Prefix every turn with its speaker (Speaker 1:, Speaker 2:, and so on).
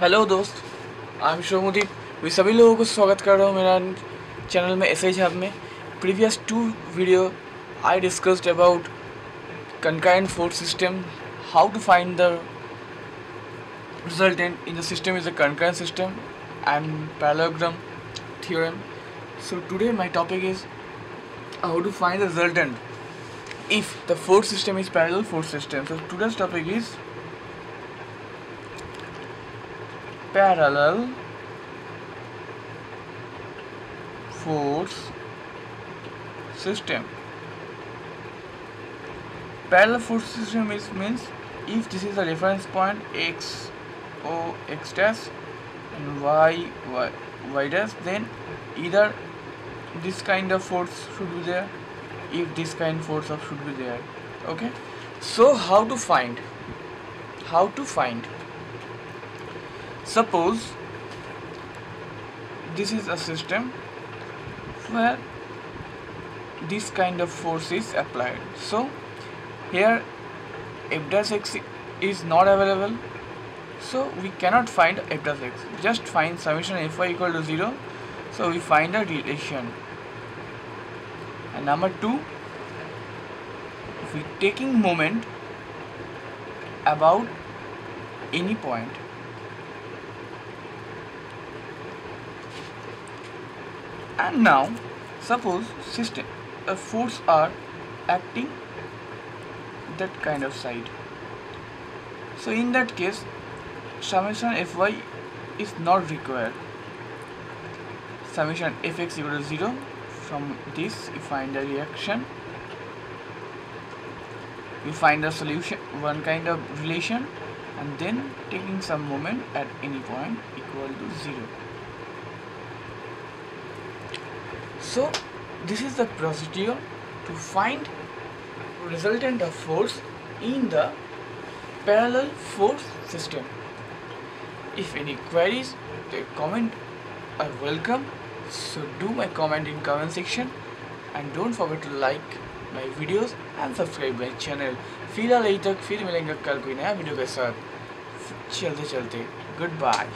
Speaker 1: Hello दोस्त। I am शोमुदीप we सभी लोगों को स्वागत कर रहा हूँ मेरा चैनल में एस एच हब में। Previous two video I discussed about concurrent force system how to find the resultant in the system is a concurrent system and parallelogram theorem so today my topic is how to find the resultant if the force system is parallel force system so today's topic is parallel force system. Parallel force system is means if this is a reference point x o x dash and y y y dash then either this kind of force should be there if this kind force of should be there okay? So how to find? How to find? Suppose this is a system where this kind of force is applied. So here f dash x is not available. So we cannot find f dash x. Just find summation fy equal to 0 so we find a relation and number 2 we taking moment about any point and now suppose system a force are acting that kind of side. So in that case summation fy is not required. Summation fx equal to 0 from this you find the reaction you find the solution one kind of relation and then taking some moment at any point equal to 0 so this is the procedure to find resultant of force in the parallel force system. If any queries, the comment are welcome So do my comment in comment section and don't forget to like my videos and subscribe my channel. फिलहाल यही तक फिर मिलेंगे कल कोई नया video के साथ चलते चलते गुड बाय